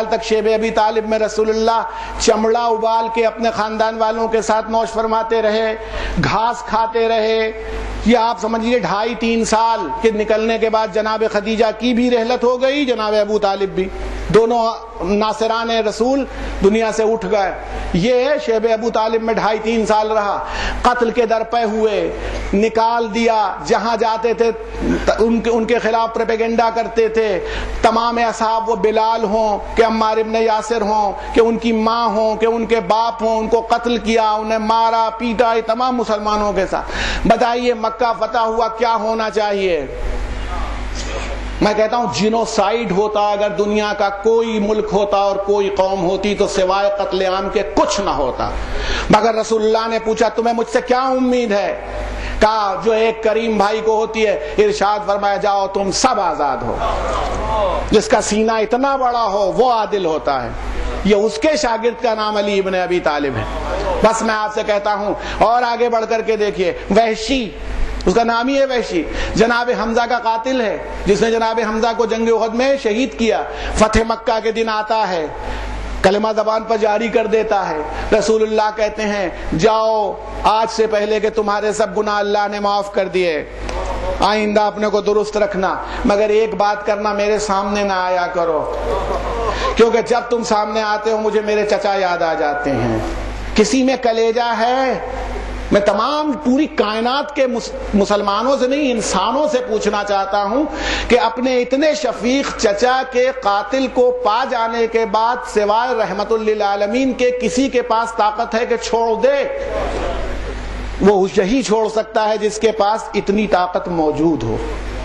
तक शेब अभी तालिब में रसूलुल्लाह चमड़ा उबाल के अपने खानदान वालों के साथ नौश फरमाते रहे, घास खाते रहे। ये आप समझिए, ढाई तीन साल के निकलने के बाद जनाब खदीजा की भी रहलत हो गई, जनाब अबू तालिब भी। दोनों नासरान रसूल दुनिया से उठ गए। ये शेब अबू तालिब में ढाई तीन साल रहा। कत्ल के दर पे हुए, निकाल दिया। जहाँ जाते थे उनके उनके खिलाफ प्रोपेगेंडा करते थे। तमाम असाब वो बिलाल हों कि अम्मार इब्न यासिर हों, कि उनकी माँ हों, कि उनके बाप हों, उनको कत्ल किया, उन्हें मारा, पीटा, ये तमाम मुसलमानों के साथ। बताइए, मक्का फतह हुआ, क्या होना चाहिए? मैं कहता हूँ जिनोसाइड होता, अगर दुनिया का कोई मुल्क होता और कोई कौम होती तो सिवाय कत्लेआम के कुछ ना होता। मगर रसुल्ला ने पूछा, तुम्हें मुझसे क्या उम्मीद है? कहा जो एक करीम भाई को होती है, इरशाद फरमाया, जाओ तुम सब आज़ाद हो। जिसका सीना इतना बड़ा हो, वो आदिल होता है। ये उसके शागिर्द का नाम अली इबन अबी तालिब है। बस मैं आपसे कहता हूँ, और आगे बढ़ करके देखिए, वहशी, उसका नाम ही है वैशी जनाब हमजा का कातिल है, जिसने जनाब हमजा को जंग उहद में शहीद किया। फतेह मक्का के दिन आता है। कलमा जबान पर जारी कर देता है। रसूलुल्लाह कहते हैं, जाओ, आज से पहले के तुम्हारे सब गुना अल्लाह ने माफ़ कर दिए। आइंदा अपने को दुरुस्त रखना, मगर एक बात करना मेरे सामने ना आया करो। क्योंकि जब तुम सामने आते हो, मुझे मेरे चचा याद आ जाते हैं। किसी में कलेजा है? मैं तमाम पूरी कायनात के मुसलमानों से नहीं, इंसानों से पूछना चाहता हूँ कि अपने इतने शफीक चचा के कातिल को पा जाने के बाद सिवाय रहमतुल्लिलालमीन के किसी के पास ताकत है कि छोड़ दे। वो यही छोड़ सकता है जिसके पास इतनी ताकत मौजूद हो।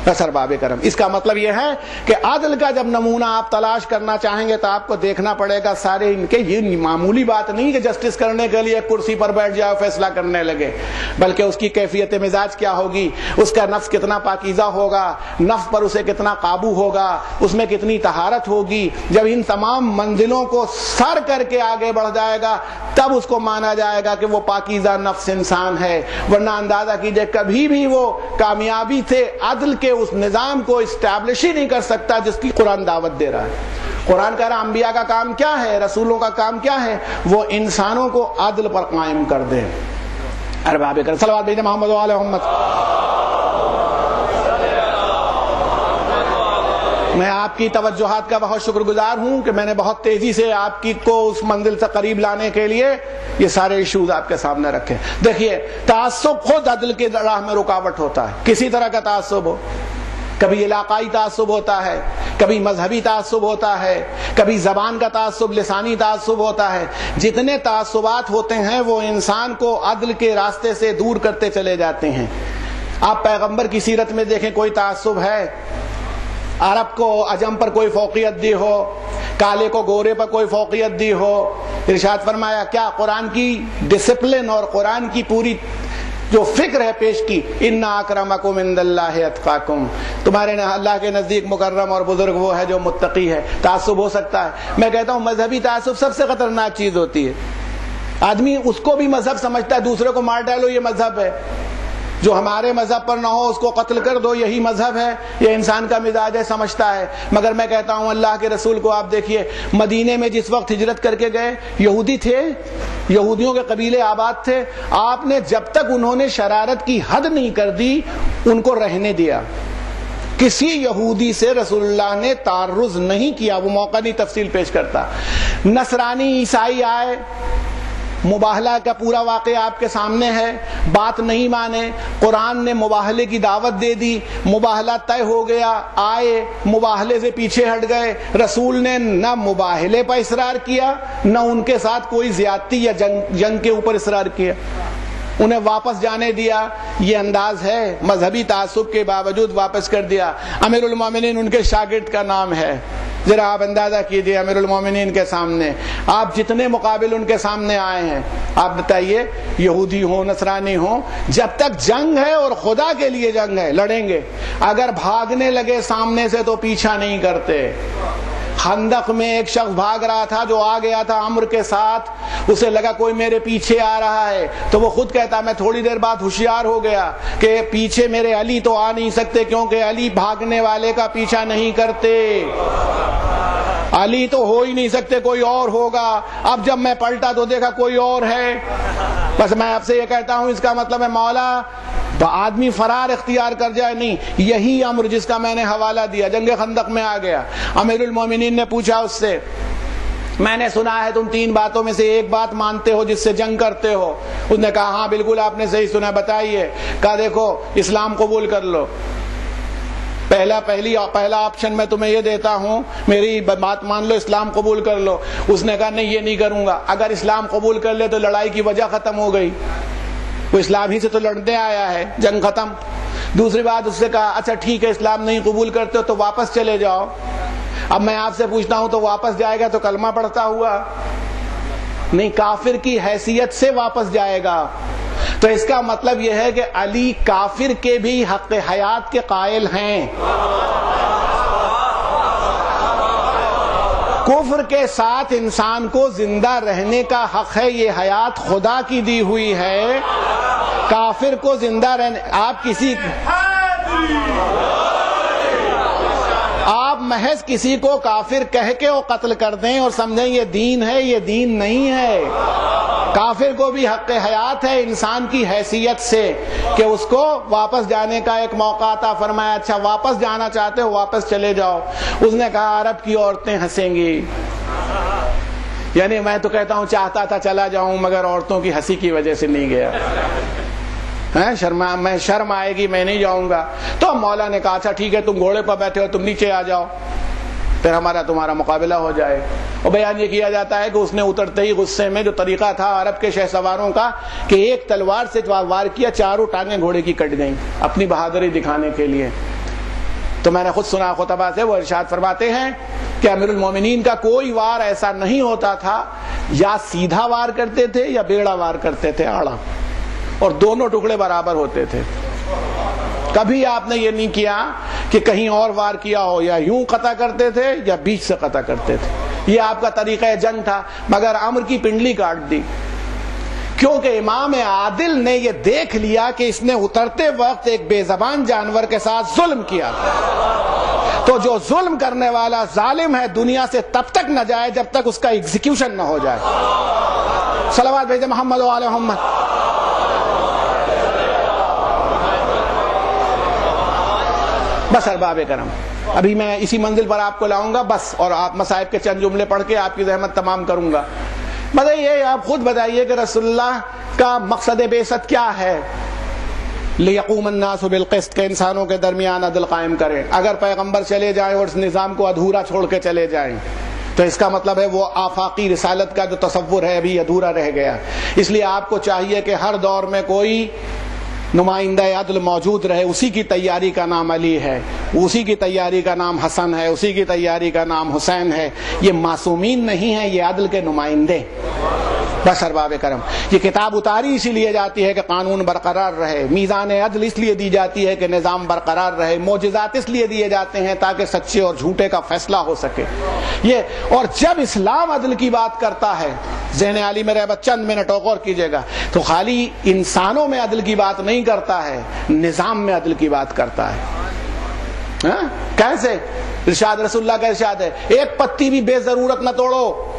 असर बाब करम इसका मतलब यह है कि आदल का जब नमूना आप तलाश करना चाहेंगे तो आपको देखना पड़ेगा सारे इनके। ये मामूली बात नहीं कि जस्टिस करने के लिए कुर्सी पर बैठ जाओ, फैसला करने लगे। बल्कि उसकी कैफियत मिजाज क्या होगी? उसका नफ्स कितना पाकिजा होगा? नफ्स पर उसे कितना काबू होगा? उसमें कितनी तहारत होगी? जब इन तमाम मंजिलों को सर करके आगे बढ़ जाएगा, तब उसको माना जाएगा कि वो पाकिजा नफ्स इंसान है। वरना अंदाज़ा कीजिए, कभी भी वो कामयाबी से अदल के उस निज़ाम को इस्टेब्लिश ही नहीं कर सकता जिसकी कुरान दावत दे रहा है। कुरान कह रहा, अंबिया का काम क्या है? रसूलों का काम क्या है? वो इंसानों को अदल पर कायम कर दे। अरे बाबे कर सलवा भेजे मोहम्मद मोहम्मद। मैं आपकी तवज्जोहात का बहुत शुक्रगुजार हूँ कि मैंने बहुत तेज़ी से आपकी को उस मंजिल से करीब लाने के लिए ये सारे इश्यूज़ आपके सामने रखे। देखिए, तासुब खुद अदल के राह में रुकावट होता है। किसी तरह का तासुब हो। कभी इलाकाई तासुब होता है, कभी मजहबी तासुब होता है, कभी जबान का तासुब, लिसानी तासुब होता है। जितने तासुबात होते हैं, वो इंसान को अदल के रास्ते से दूर करते चले जाते हैं। आप पैगंबर की सीरत में देखें, कोई तासुब है अरब को अजम पर कोई फोकियत दी हो, काले को गोरे पर कोई फोकियत दी हो। इरशाद फरमाया, क्या कुरान की डिसिप्लिन और कुरान की पूरी जो फ़िक्र है पेश की? इन्ना अक्रमकुम इंदल्लाकुम तुम्हारे अल्लाह के नज़दीक मुकर्रम और बुज़ुर्ग वो है जो मुत्तकी है। तासुब हो सकता है। मैं कहता हूँ, मजहबी तासुब सबसे खतरनाक चीज़ होती है। आदमी उसको भी मज़हब समझता है, दूसरे को मार डालो, ये मज़हब है। जो हमारे मज़हब पर ना हो, उसको कत्ल कर दो, यही मज़हब है। यह इंसान का मिजाज है, समझता है। मगर मैं कहता हूँ, अल्लाह के रसूल को आप देखिए, मदीने में जिस वक्त हिजरत करके गए, यहूदी थे, यहूदियों के कबीले आबाद थे। आपने जब तक उन्होंने शरारत की हद नहीं कर दी, उनको रहने दिया। किसी यहूदी से रसुल्लाह ने तारुज नहीं किया, वो मौका नहीं तफसील पेश करता। नसरानी ईसाई आए मुबाहला का पूरा वाक़ आपके सामने है। बात नहीं माने। कुरान ने मुबाहले की दावत दे दी। मुबाहला तय हो गया। आए मुबाहले से पीछे हट गए। रसूल ने न मुबाहले पर इसरार किया न उनके साथ कोई ज्यादती या जंग, जंग के ऊपर इसरार किया। उन्हें वापस जाने दिया। ये अंदाज है। मजहबी तासुब के बावजूद वापस कर दिया। अमीर मोमिनीन उनके शागिर्द का नाम है। जरा आप अंदाज़ा कीजिए अमीरुल मोमिनीन के सामने। आप जितने मुकाबिल उनके सामने आए हैं, आप बताइए, यहूदी हो, नसरानी हो, जब तक जंग है और खुदा के लिए जंग है, लड़ेंगे। अगर भागने लगे सामने से तो पीछा नहीं करते। खंदक में एक शख्स भाग रहा था जो आ गया था अम्र के साथ उसे लगा कोई मेरे पीछे आ रहा है। तो वो खुद कहता, मैं थोड़ी देर बाद होशियार हो गया कि पीछे मेरे अली तो आ नहीं सकते क्योंकि अली भागने वाले का पीछा नहीं करते। अली तो हो ही नहीं सकते, कोई और होगा। अब जब मैं पलटा तो देखा कोई और है। बस मैं आपसे ये कहता हूँ, इसका मतलब है, मौला तो आदमी फरार इख्तियार कर जाए, नहीं, यही अमर जिसका मैंने हवाला दिया, जंग खंदक में आ गया। अमीरुल मोमिनीन ने पूछा उससे मैंने सुना है तुम तीन बातों में से एक बात मानते हो जिससे जंग करते हो। उसने कहा हाँ बिल्कुल आपने सही सुना बताइए। कहा, देखो, इस्लाम कबूल कर लो। पहला, पहली, पहला ऑप्शन मैं तुम्हें ये देता हूँ, मेरी बात मान लो, इस्लाम कबूल कर लो। उसने कहा, नहीं, ये नहीं करूँगा। अगर इस्लाम कबूल कर ले तो लड़ाई की वजह खत्म हो गई। वो इस्लाम ही से तो लड़ने आया है, जंग खत्म। दूसरी बात, उससे कहा अच्छा ठीक है, इस्लाम नहीं कबूल करते हो तो वापस चले जाओ। अब मैं आपसे पूछता हूँ तो वापस जाएगा तो कलमा पढ़ता हुआ। नहीं, काफिर की हैसियत से वापस जाएगा। तो इसका मतलब यह है कि अली काफिर के भी हक हयात के कायल हैं। कुफर के साथ इंसान को ज़िंदा रहने का हक है, ये हयात खुदा की दी हुई है। काफिर को ज़िंदा रहने, आप किसी महज किसी को काफिर कह के वो कत्ल कर दें और समझें ये दीन है, ये दीन नहीं है। काफिर को भी हक हयात है इंसान की हैसियत से कि उसको वापस जाने का एक मौका था फरमाया अच्छा वापस जाना चाहते हो, वापस चले जाओ। उसने कहा, अरब की औरतें हंसेंगी। यानी मैं तो कहता हूँ, चाहता था चला जाऊँ, मगर औरतों की हँसी की वजह से नहीं गया। है? शर्मा, मैं शर्म आएगी, मैं नहीं जाऊँगा। तो मौला ने कहा अच्छा ठीक है, तुम घोड़े पर बैठे हो, तुम नीचे आ जाओ। फिर हमारा तुम्हारा मुकाबला हो जाए। और बयान ये किया जाता है कि उसने उतरते ही गुस्से में जो तरीका था अरब के शह सवारों का, कि एक तलवार से वार किया, चारों टांगे घोड़े की कट गई, अपनी बहादुरी दिखाने के लिए। तो मैंने खुद सुना, खुतबा से वो इर्शाद फरमाते हैं कि अमीरुल मोमिनीन का कोई वार ऐसा नहीं होता था, या सीधा वार करते थे, या बेड़ा वार करते थे, आड़ा। और दोनों टुकड़े बराबर होते थे। कभी आपने ये नहीं किया कि कहीं और वार किया हो, या यूँ कता करते थे, या बीच से कता करते थे। ये आपका तरीका जंग था, मगर अम्र की पिंडली काट दी। क्योंकि इमाम आदिल ने यह देख लिया कि इसने उतरते वक्त एक बेजबान जानवर के साथ जुल्म किया तो जो जुल्म करने वाला जालिम है, दुनिया से तब तक न जाए जब तक उसका एग्जीक्यूशन न हो जाए। सलावाद भेजे मोहम्मद मोहम्मद। बस अरबाब करम। अभी मैं इसी मंजिल पर आपको लाऊँगा, बस। और आप मसाइब के चंद जुमले पढ़ के आपकी जहमत तमाम करूँगा। बताइए आप खुद बताइए कि रसुल्ला का मकसद बेसत क्या है? लियकूमन्नासबिलकिस्त के इंसानों के दरमियान अदल कायम करें। अगर पैगंबर चले जाएँ और इस निज़ाम को अधूरा छोड़ के चले जाएँ तो इसका मतलब है वो आफाकी रिसालत का जो तस्वुर है, अभी अधूरा रह गया। इसलिए आपको चाहिए कि हर दौर में कोई नुमाइंदा अदल मौजूद रहे, उसी की तैयारी का नाम अली है। उसी की तैयारी का नाम हसन है, उसी की तैयारी का नाम हुसैन है। ये मासूमीन नहीं है, ये अदल के नुमाइंदे। बस अरबाब करम। ये किताब उतारी इसीलिए जाती है कि कानून बरकरार रहे। मीज़ान अदल इसलिए दी जाती है कि निज़ाम बरकरार रहे। मोजात इसलिए दिए जाते हैं ताकि सच्चे और झूठे का फैसला हो सके। ये, और जब इस्लाम अदल की बात करता है, जहन आली में रह चंद मिनट और कीजिएगा तो खाली इंसानों में अदल की बात नहीं करता है, निज़ाम में अदल की बात करता है। हा? कैसे? इर्शाद रसुल्ला का इर्शाद है। एक पत्ती भी बेजरूरत न तोड़ो।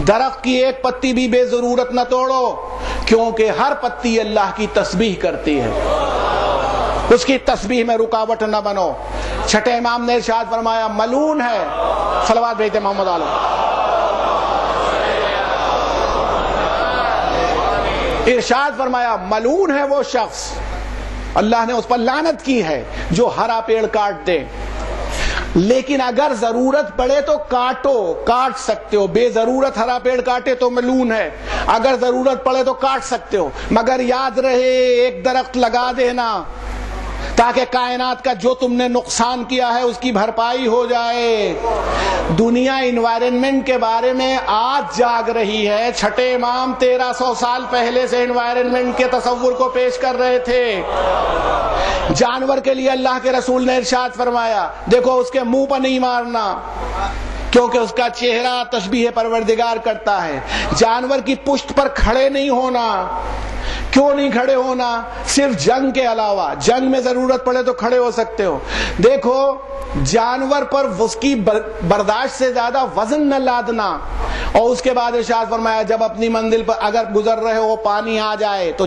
दरख्त की एक पत्ती भी बेजरूरत न तोड़ो। क्योंकि हर पत्ती अल्लाह की तस्बीह करती है। उसकी तस्बीह में रुकावट न बनो। छठे इमाम ने इरशाद फरमाया, मलून है। सलवाद भेजते मोहम्मद आलम। इरशाद फरमाया, मलून है वो शख्स। अल्लाह ने उस पर लानत की है जो हरा पेड़ काट दे। लेकिन अगर ज़रूरत पड़े तो काटो, काट सकते हो। बेजरूरत हरा पेड़ काटे तो मलून है। अगर ज़रूरत पड़े तो काट सकते हो। मगर याद रहे, एक दरख्त लगा देना। ताकि कायनात का जो तुमने नुकसान किया है, उसकी भरपाई हो जाए। दुनिया इन्वायरमेंट के बारे में आज जाग रही है। छठे इमाम तेरह सौ साल पहले से इन्वायरमेंट के तस्वुर को पेश कर रहे थे। जानवर के लिए अल्लाह के रसूल ने इर्शाद फरमाया, देखो उसके मुँह पर नहीं मारना। क्योंकि उसका चेहरा तस्बीह परवरदिगार करता है। जानवर की पुष्ट पर खड़े नहीं होना, क्यों नहीं खड़े होना? सिर्फ़ जंग के अलावा, जंग में ज़रूरत पड़े तो खड़े हो सकते हो। देखो, जानवर पर उसकी बर्दाश्त से ज़्यादा वज़न न लादना। और उसके बाद इर्शाद फरमाया, जब अपनी मंजिल पर अगर गुजर रहे हो, पानी आ जाए तो